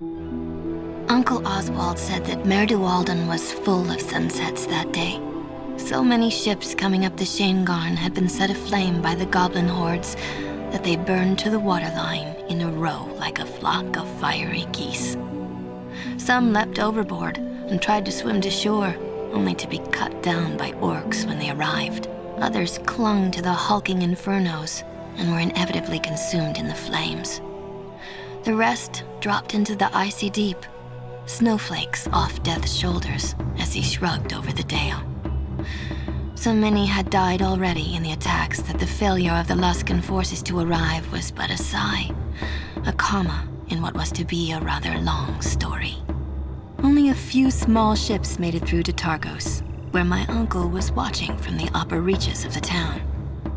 Uncle Oswald said that Maer Dualdon was full of sunsets that day. So many ships coming up the Shaengarne had been set aflame by the goblin hordes that they burned to the waterline in a row like a flock of fiery geese. Some leapt overboard and tried to swim to shore, only to be cut down by orcs when they arrived. Others clung to the hulking infernos and were inevitably consumed in the flames. The rest dropped into the icy deep, snowflakes off Death's shoulders as he shrugged over the dale. So many had died already in the attacks that the failure of the Luskan forces to arrive was but a sigh, a comma in what was to be a rather long story. Only a few small ships made it through to Targos, where my uncle was watching from the upper reaches of the town.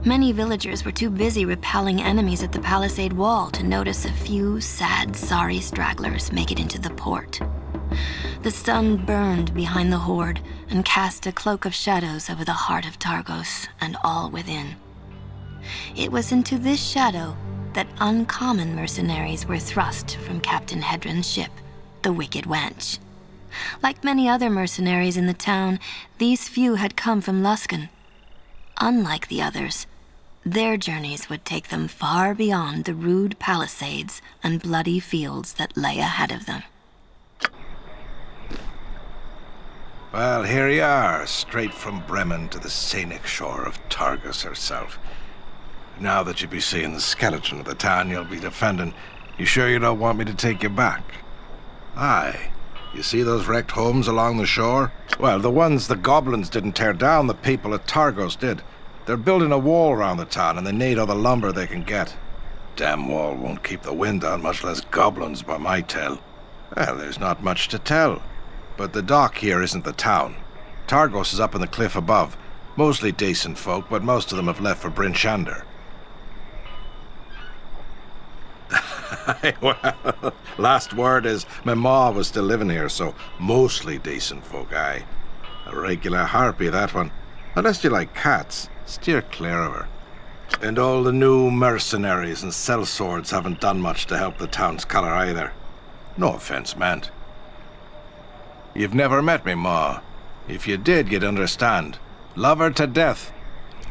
Many villagers were too busy repelling enemies at the palisade wall to notice a few sad, sorry stragglers make it into the port. The sun burned behind the horde and cast a cloak of shadows over the heart of Targos and all within. It was into this shadow that uncommon mercenaries were thrust from Captain Hedron's ship, the Wicked Wench. Like many other mercenaries in the town, these few had come from Luskan. Unlike the others, their journeys would take them far beyond the rude palisades and bloody fields that lay ahead of them. Well, here you are, straight from Bremen to the scenic shore of Targos herself. Now that you be seeing the skeleton of the town you'll be defending, you sure you don't want me to take you back? Aye. You see those wrecked homes along the shore? Well, the ones the goblins didn't tear down, the people at Targos did. They're building a wall around the town, and they need all the lumber they can get. Damn wall won't keep the wind out, much less goblins, by my tell. Well, there's not much to tell. But the dock here isn't the town. Targos is up in the cliff above. Mostly decent folk, but most of them have left for Bryn Shander. well, last word is my ma was still living here, so mostly decent folk, aye. A regular harpy, that one. Unless you like cats, steer clear of her. And all the new mercenaries and sellswords haven't done much to help the town's color either. No offense meant. You've never met me, Ma. If you did, you'd understand. Love her to death.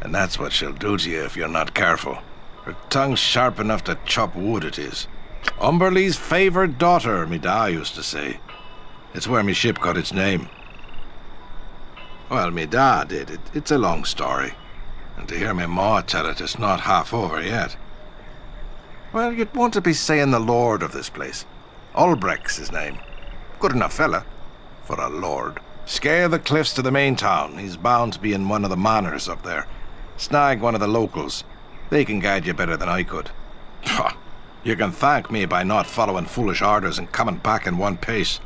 And that's what she'll do to you if you're not careful. Her tongue's sharp enough to chop wood, it is. Umberlee's favoured daughter, me da used to say. It's where me ship got its name. Well, me da did. It, it's a long story. And to hear me ma tell it, it's not half over yet. Well, you'd want to be saying the lord of this place. Ulbrecht's his name. Good enough fella for a lord. Scale the cliffs to the main town. He's bound to be in one of the manors up there. Snag one of the locals. They can guide you better than I could. you can thank me by not following foolish orders and coming back in one piece.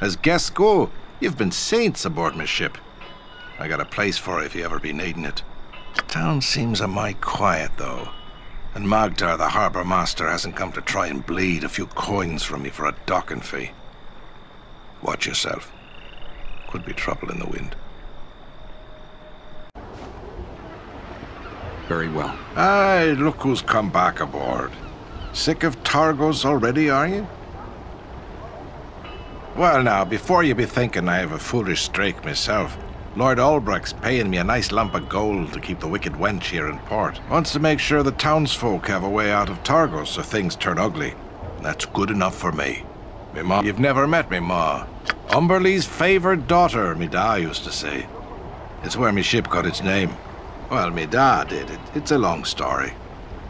As guests go, you've been saints aboard my ship. I got a place for you if you ever be needing it. The town seems a mite quiet, though. And Magdar, the harbour master, hasn't come to try and bleed a few coins from me for a docking fee. Watch yourself. Could be trouble in the wind. Very well. Aye, look who's come back aboard. Sick of Targos already, are you? Well now, before you be thinking I have a foolish streak myself, Lord Ulbrecht's paying me a nice lump of gold to keep the wicked wench here in port. Wants to make sure the townsfolk have a way out of Targos if things turn ugly. That's good enough for me. Me ma, you've never met me ma. Umberlee's favoured daughter, me da used to say. It's where me ship got its name. Well, me da did. It, it's a long story.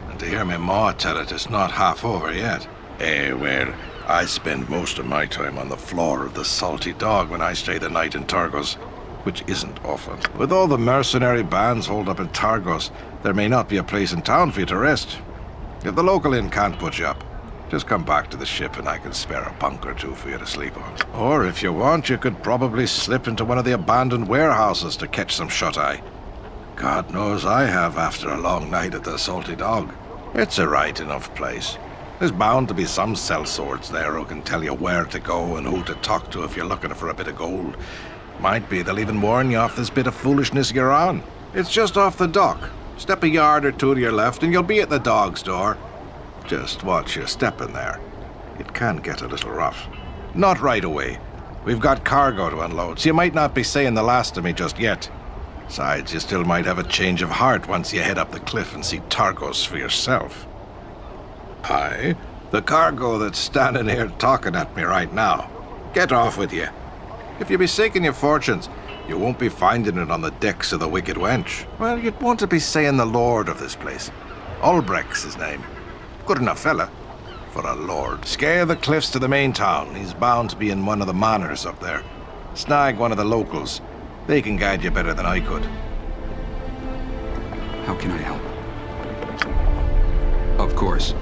And to hear me ma tell it, it's not half over yet. Eh, well, I spend most of my time on the floor of the Salty Dog when I stay the night in Targos, which isn't often. With all the mercenary bands holed up in Targos, there may not be a place in town for you to rest. If the local inn can't put you up, just come back to the ship and I can spare a bunk or two for you to sleep on. Or if you want, you could probably slip into one of the abandoned warehouses to catch some shut-eye. God knows I have after a long night at the Salty Dog. It's a right enough place. There's bound to be some sellswords there who can tell you where to go and who to talk to if you're looking for a bit of gold. Might be they'll even warn you off this bit of foolishness you're on. It's just off the dock. Step a yard or two to your left and you'll be at the dog's door. Just watch your step in there. it can get a little rough. Not right away. We've got cargo to unload, so you might not be saying the last of me just yet. Besides, you still might have a change of heart once you head up the cliff and see Targos for yourself. Aye, the cargo that's standing here talking at me right now. Get off with you. If you be seeking your fortunes, you won't be finding it on the decks of the Wicked Wench. Well, you'd want to be saying the lord of this place. Ulbrecht's his name. Good enough fella. For a lord. Scale the cliffs to the main town. He's bound to be in one of the manors up there. Snag one of the locals. They can guide you better than I could. How can I help? Of course.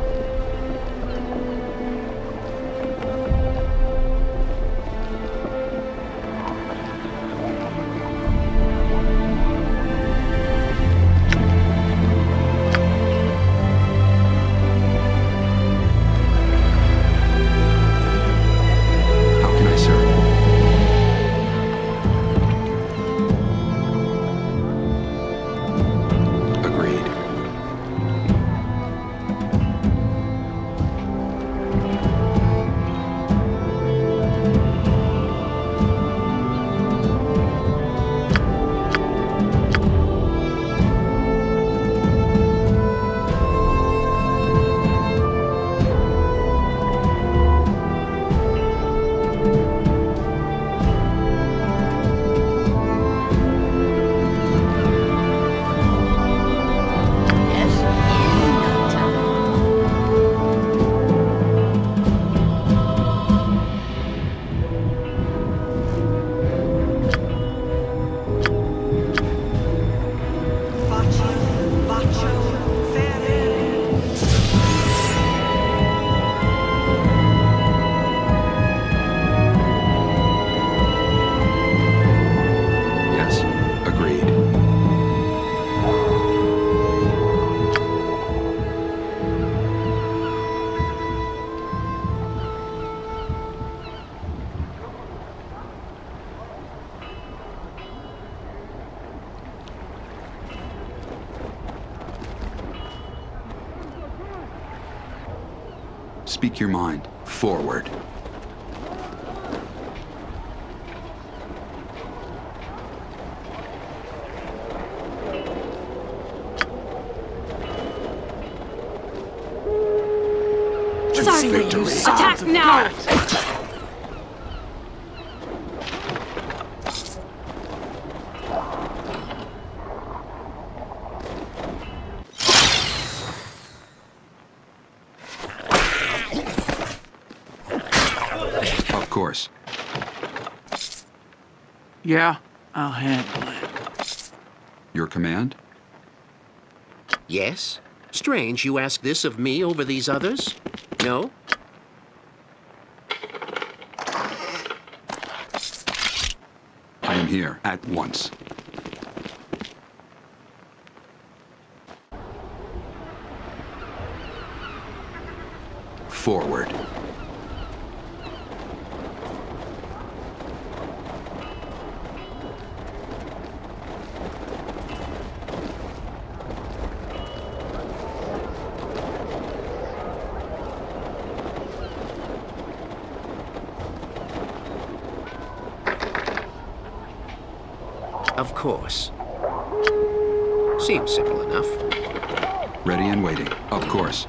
Speak your mind. Forward. Sorry. Victory. Attack now! Of course. Yeah, I'll handle it. Your command? Yes? Strange you ask this of me over these others? No? I am here at once. Forward. Of course. Seems simple enough. Ready and waiting. Of course.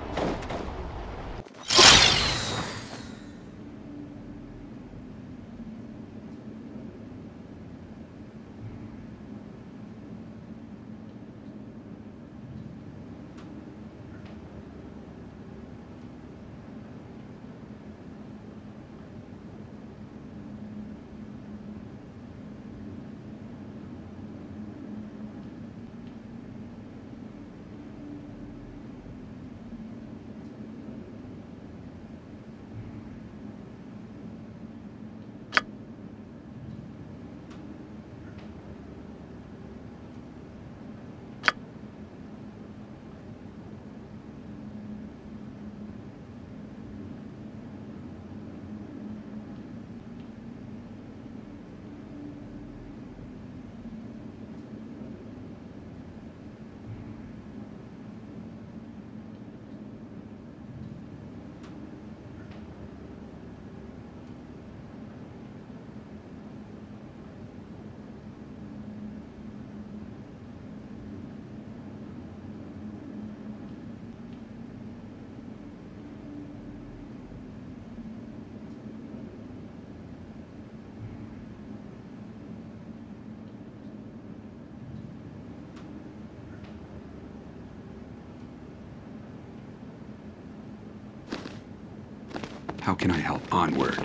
How can I help? Onward.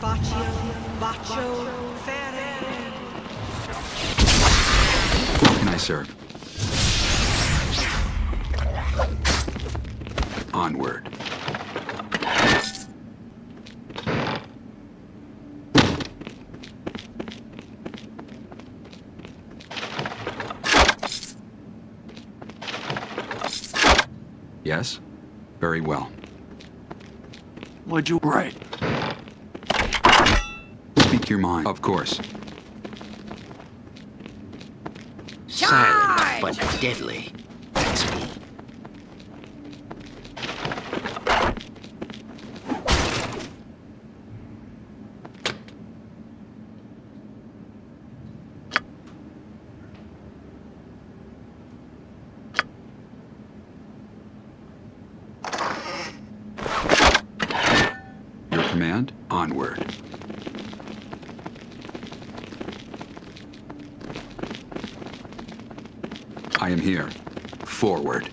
Baccio, Baccio, Ferrer. How can I serve? Onward. Yes? Very well. What'd you write? Speak your mind. Of course. Silent but deadly. That's me. Your command? Onward. I am here. Forward.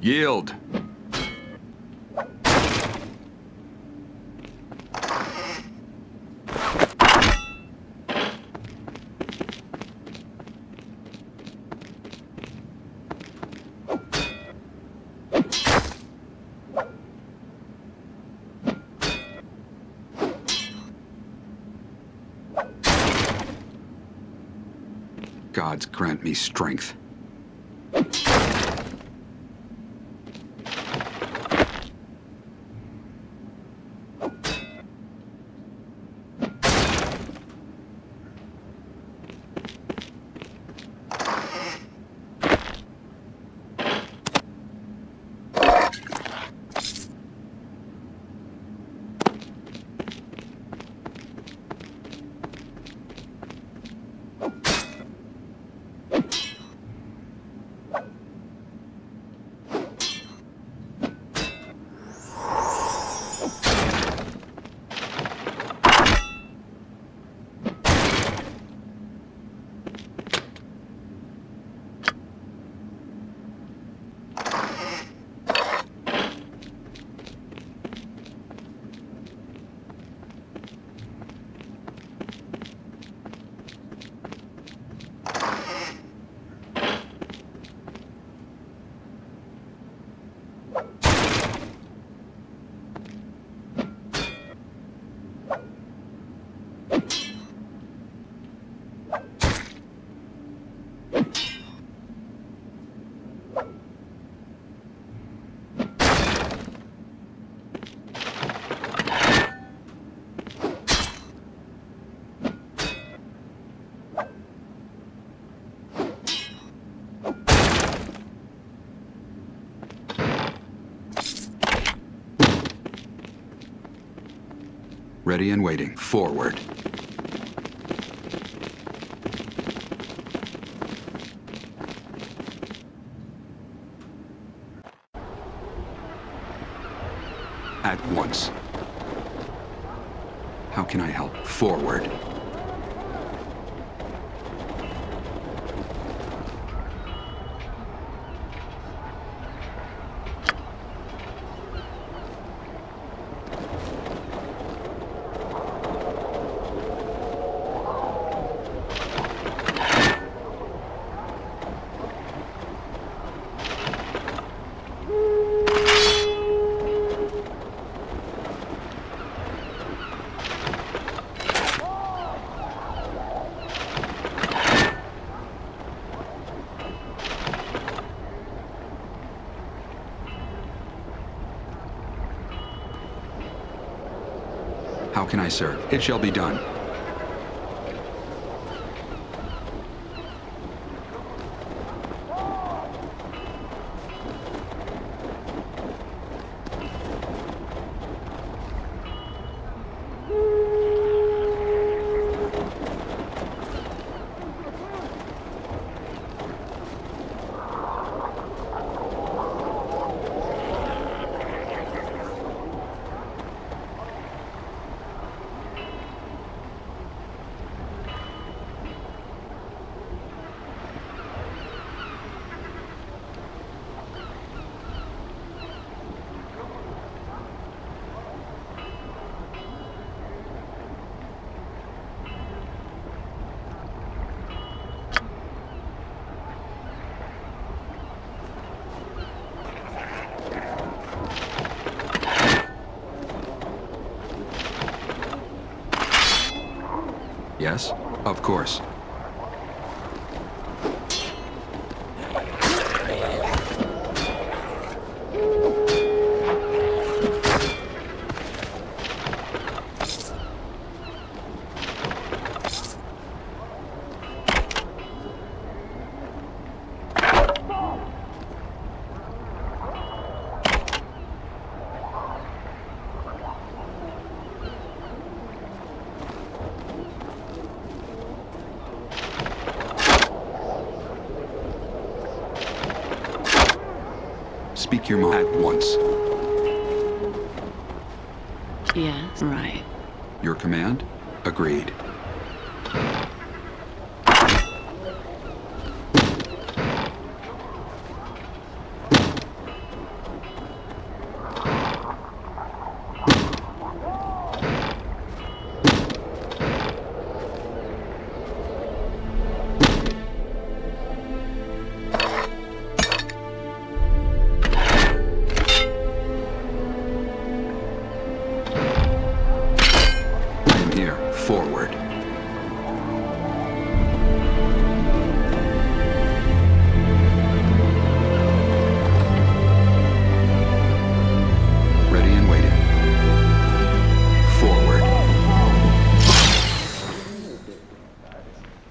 Yield. Gods grant me strength. Ready and waiting. Forward. At once. How can I help? Forward. How can I serve? It shall be done. Yes? Of course.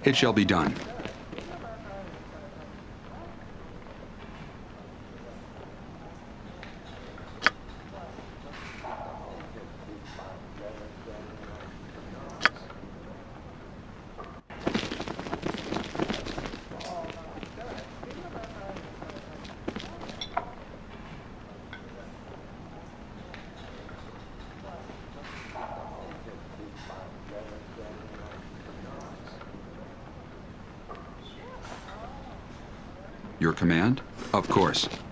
It shall be done. Your command? Of course.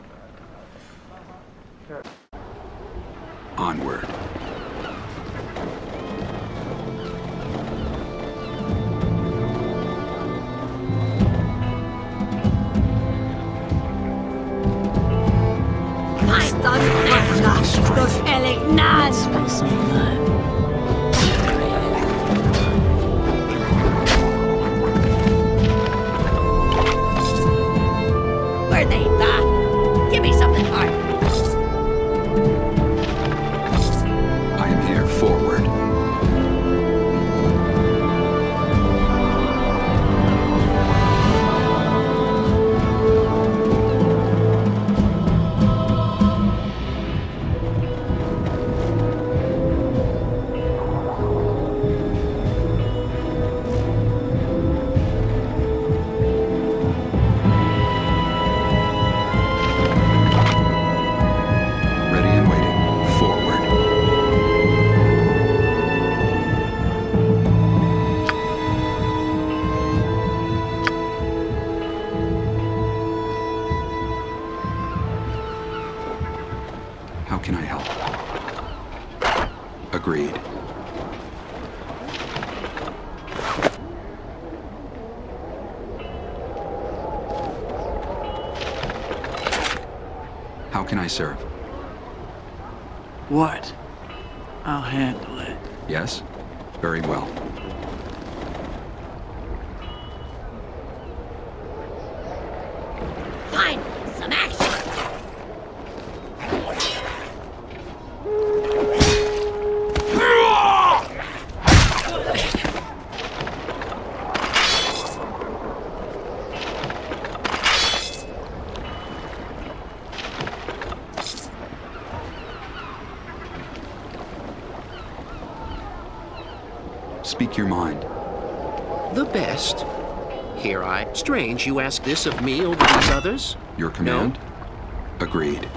I serve? What? I'll handle it. Yes? Very well. Fine, some action. Speak your mind. The best. Here I. Strange you ask this of me over these others? Your command? Agreed.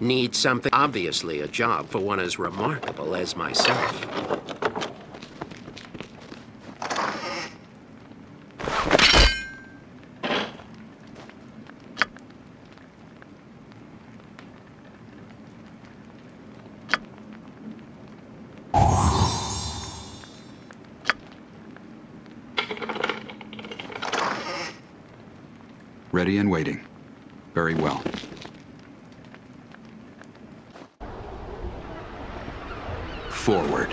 Need something. Obviously, a job for one as remarkable as myself. Ready and waiting. Very well. Forward.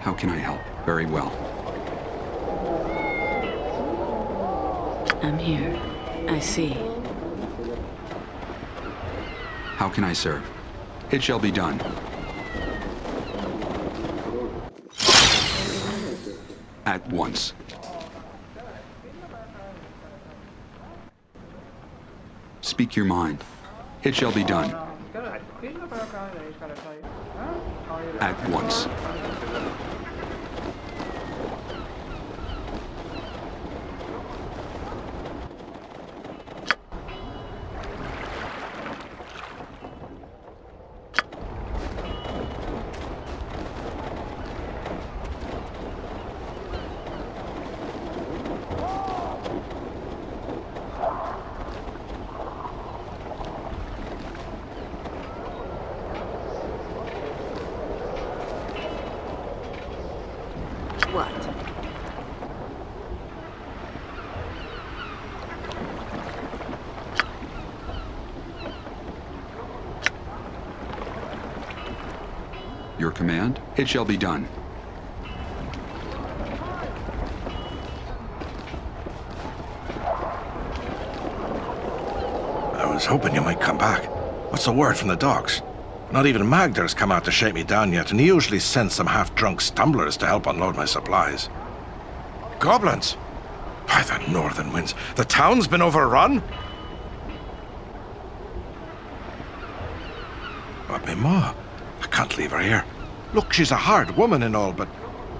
How can I help? Very well. I'm here. I see. How can I serve? It shall be done. At once. Speak your mind. It shall be done. At once. What? Your command? It shall be done. I was hoping you might come back. What's the word from the docks? Not even Magdar's come out to shake me down yet, and he usually sends some half-drunk stumblers to help unload my supplies. Goblins! By the northern winds, the town's been overrun? But my ma, I can't leave her here. Look, she's a hard woman and all, but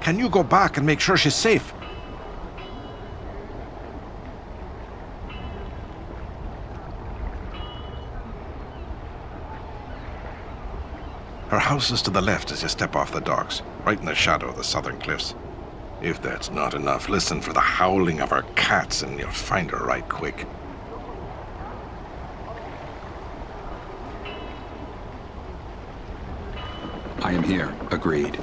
can you go back and make sure she's safe? Her house is to the left as you step off the docks, right in the shadow of the southern cliffs. If that's not enough, listen for the howling of her cats and you'll find her right quick. I am here. Agreed.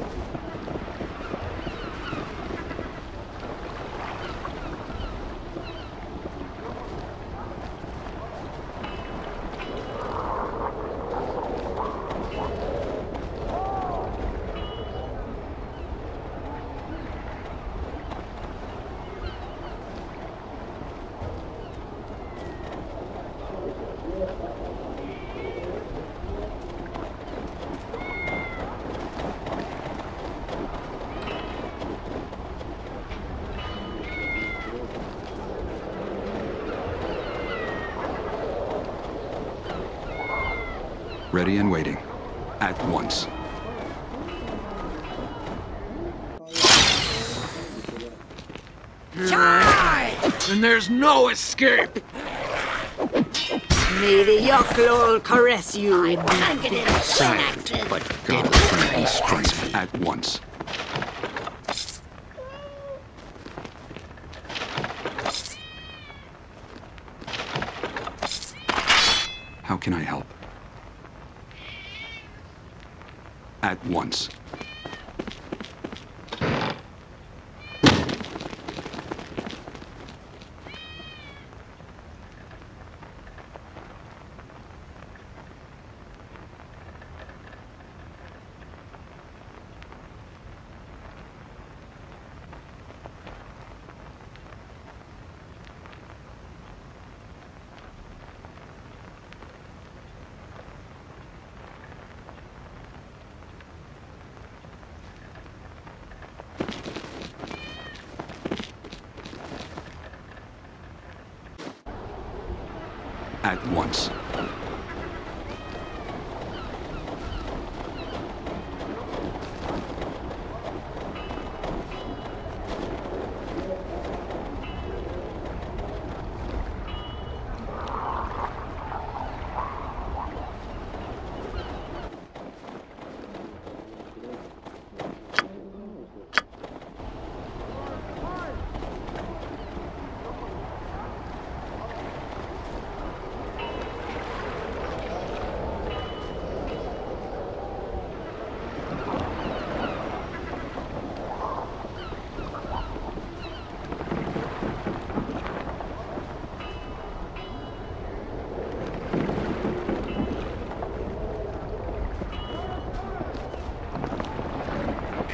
Ready and waiting. At once. And there's no escape! May the Yochlol caress you. I'm Silent, synapses. but God deadly grant me strength. At once. How can I help? At once. At once.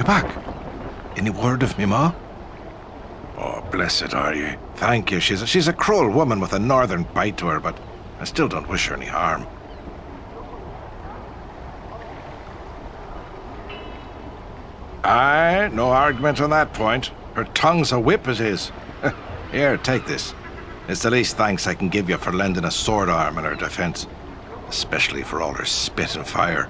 back. Any word of me ma? Oh, blessed are you. Thank you. She's a, she's a cruel woman with a northern bite to her, but I still don't wish her any harm. Aye, no argument on that point. Her tongue's a whip it is. Here, take this. It's the least thanks I can give you for lending a sword arm in her defense. Especially for all her spit and fire.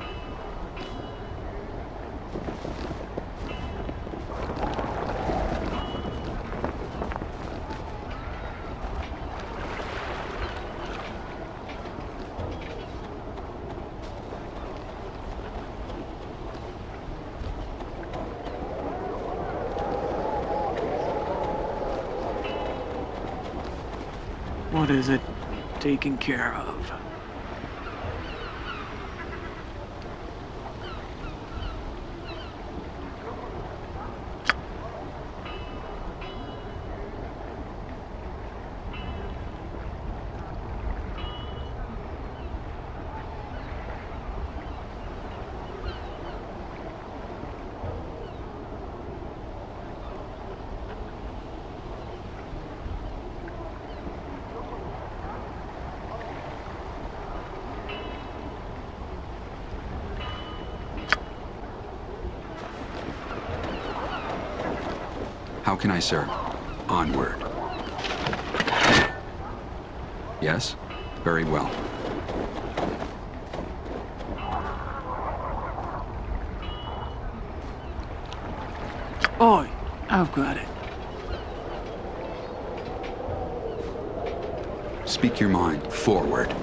What is it taken care of? How can I serve? Onward. Yes? Very well. Oi, I've got it. Speak your mind. Forward.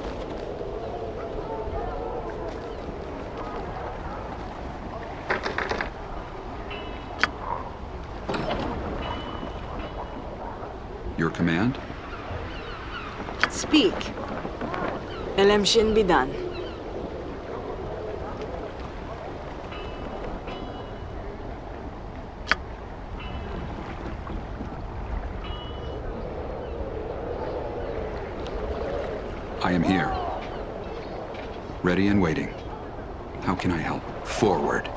Command? Speak. Elem shin be done. I am here. Ready and waiting. How can I help? Forward.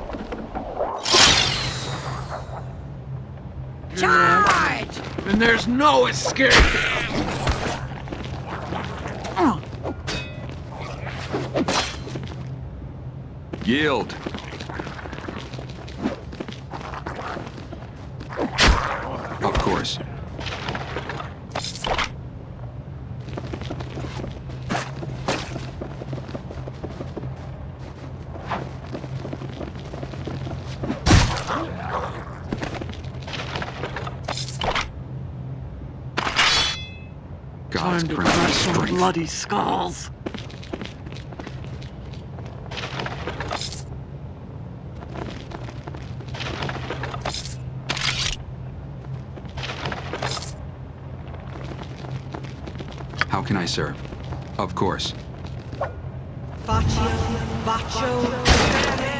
Charge! And there's no escape! Yield! Of course. God's Time to grant me crush some strength. Bloody skulls. How can I serve? Of course. Faccio, faccio, ferere.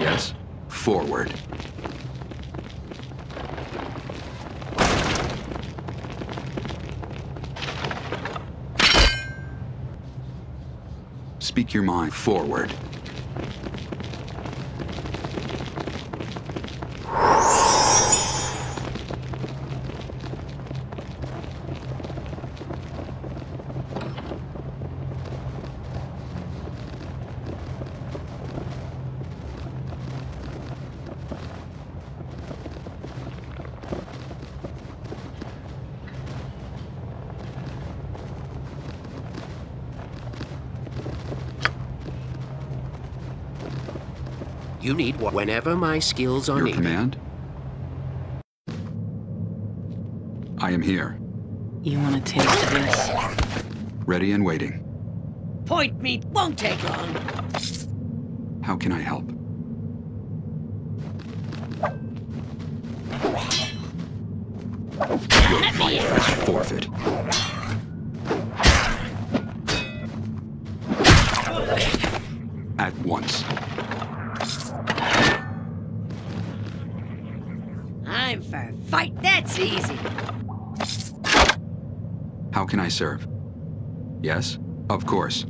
Yes. Forward. Speak your mind. Forward. You need one whenever my skills are Your needed. command? I am here, You want a taste of this? ready and waiting. Point me. won't take long. How can I help? Your life is forfeit. At once. Easy. How can I serve? Yes, of course.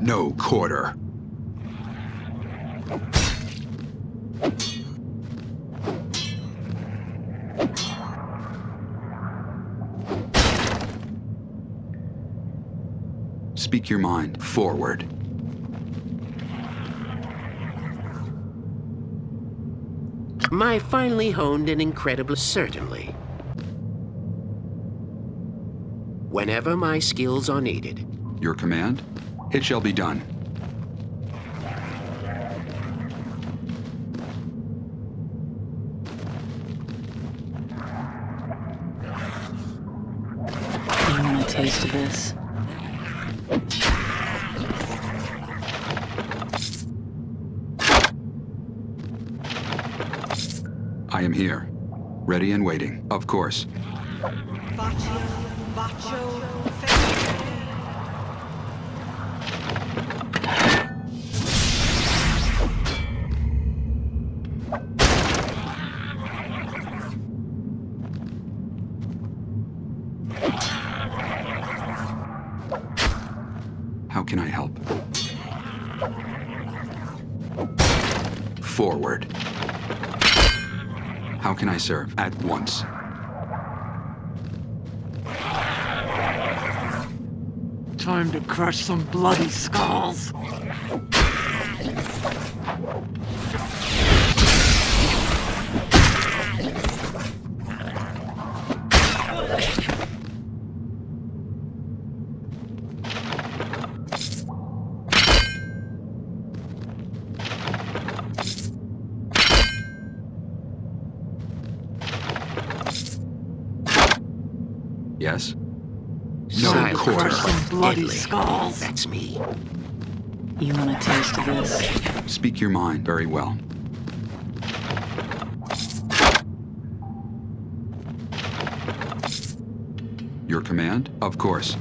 No quarter. Speak your mind. Forward. My finely honed and incredible, certainly. Whenever my skills are needed. Your command? It shall be done. You want a taste of this? I am here. Ready and waiting. Of course. Serve? At once. Time to crush some bloody skulls. Deadly. skulls. That's me. You want a taste of this? Speak your mind very well. Your command? Of course.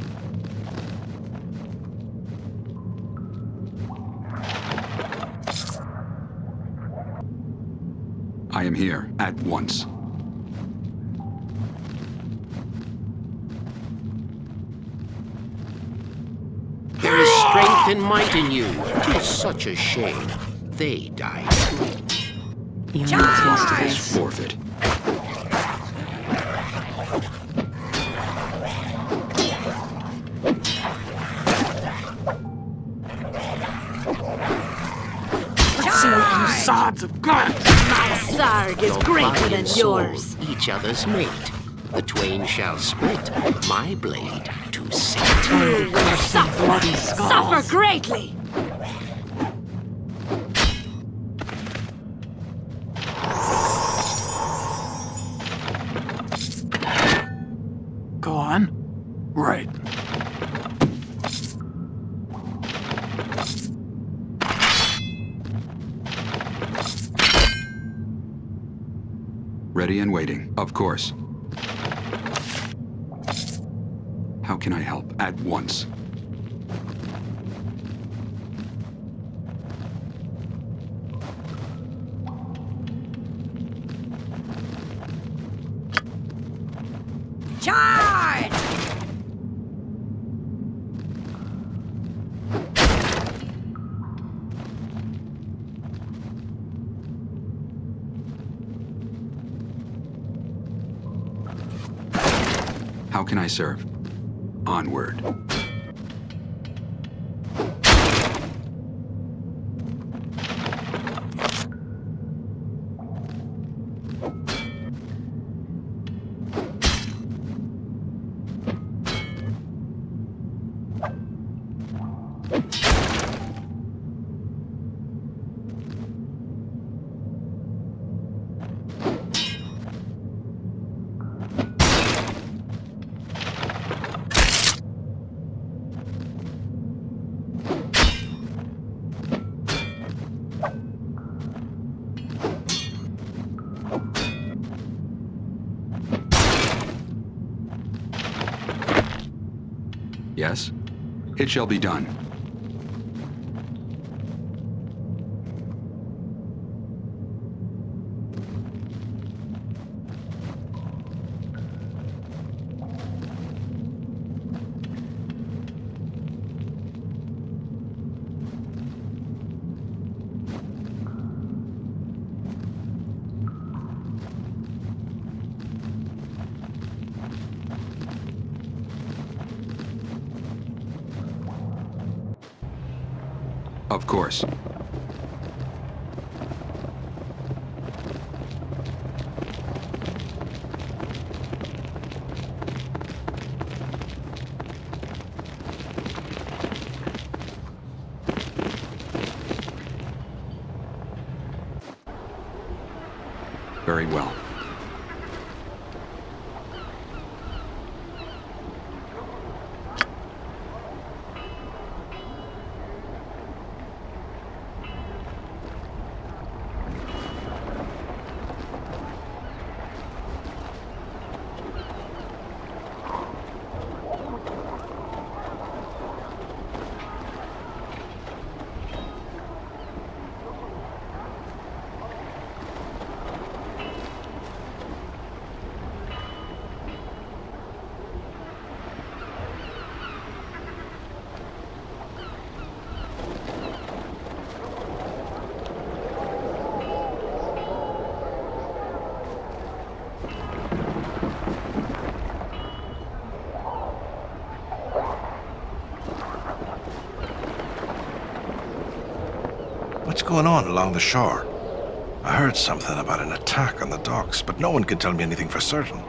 I am here at once. Strength and might in you. Tis such a shame. They died. You want a taste this? forfeit. Let's see what you sods have got. My sarg is greater than yours. Each other's mate. The twain shall split. My blade to set. Time to crush some bloody Suffer greatly. Go on. Right. Ready and waiting. Of course. How can I help? At once. Charge! How can I serve? Onward. It shall be done. Of course. Very well. What's going on along the shore? I heard something about an attack on the docks, but no one can tell me anything for certain.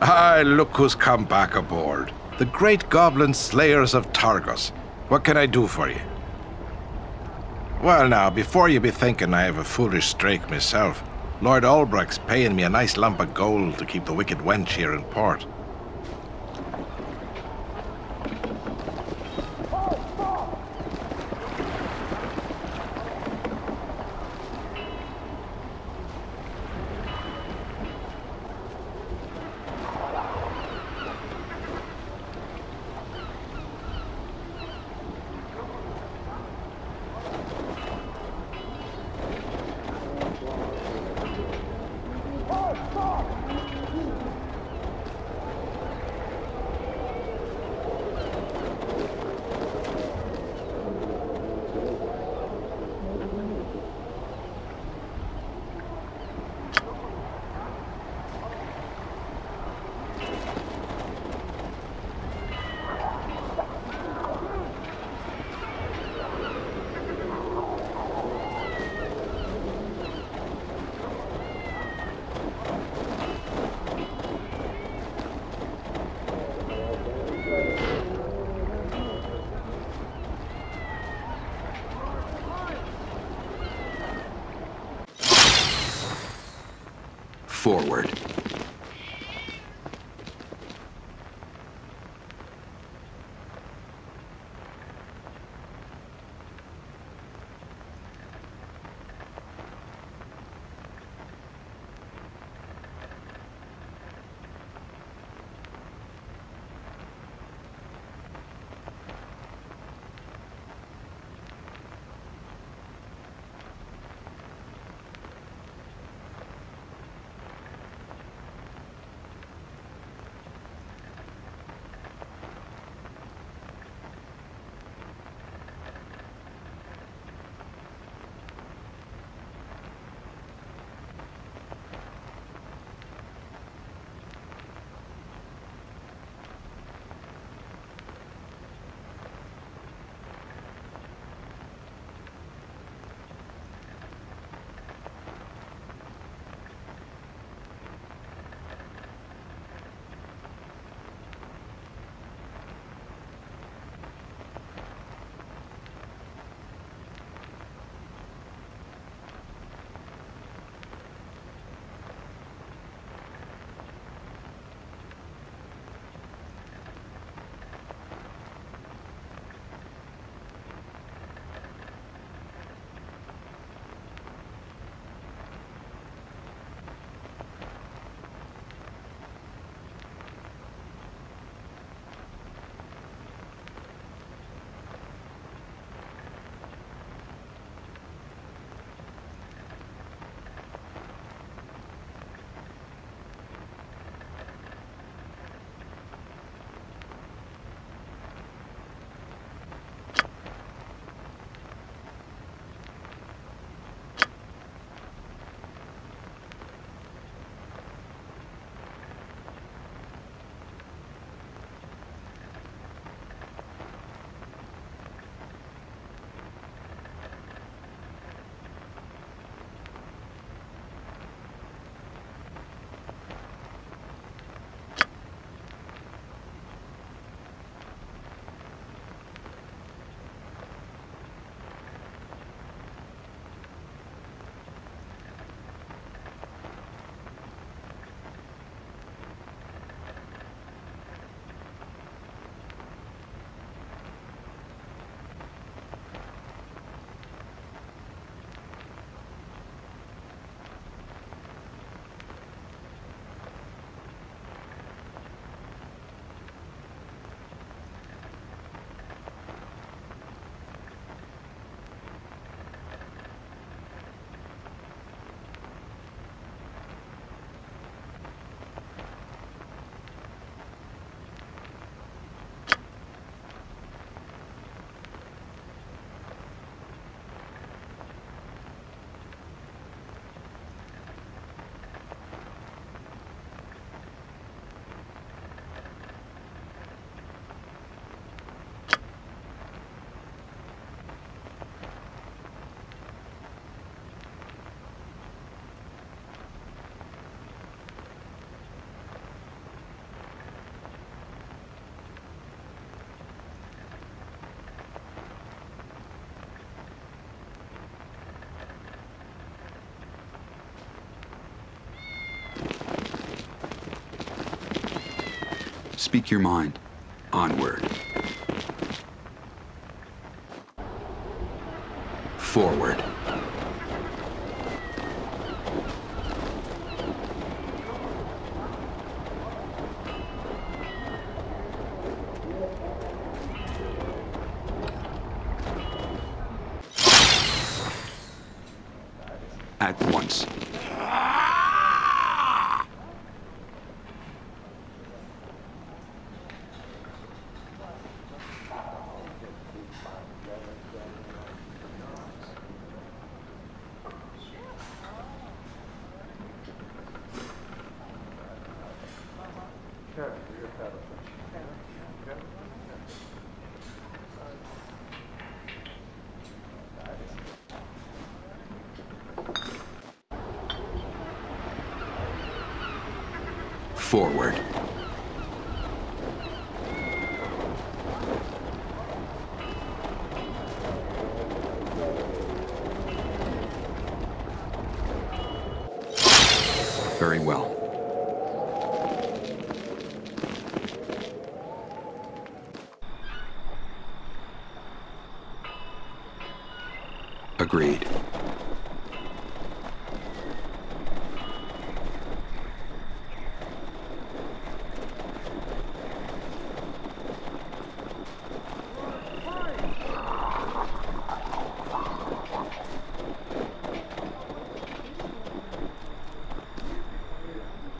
Aye, look who's come back aboard. The great goblin slayers of Targos. What can I do for you? Well, now, before you be thinking I have a foolish streak myself, Lord Ulbrec's paying me a nice lump of gold to keep the wicked wench here in port. Forward. Speak your mind. Onward. Forward. At once.